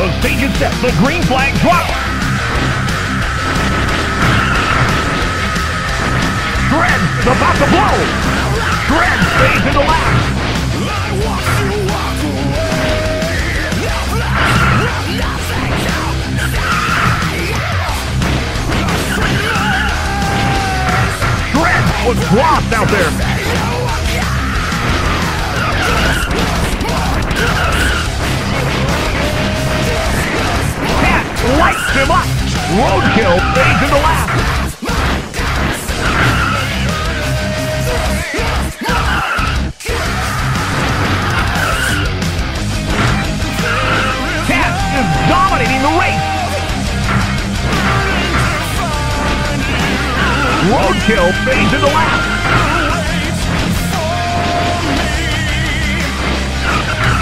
The stage is set. The green flag drops. Shred is about to blow. Shred stays in the last. Shred was lost out there. Him up. Roadkill fades into last. Cat is dominating the race. Roadkill fades into last.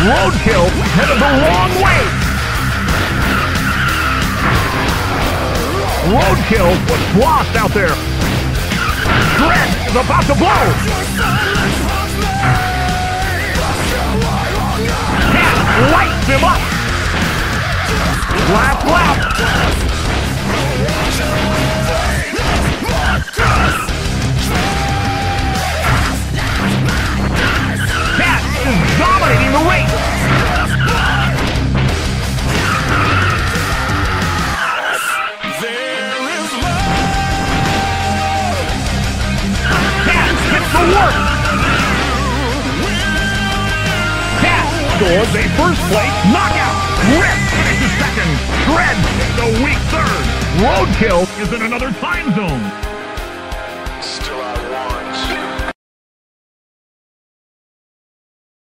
Roadkill headed the wrong way. Roadkill was lost out there. Shred is about to blow. Cat lights him up. Last lap. Cat is dominating the race. work! Cat scores a first place knockout! Rip finishes second! Shred the weak third! Roadkill is in another time zone! Still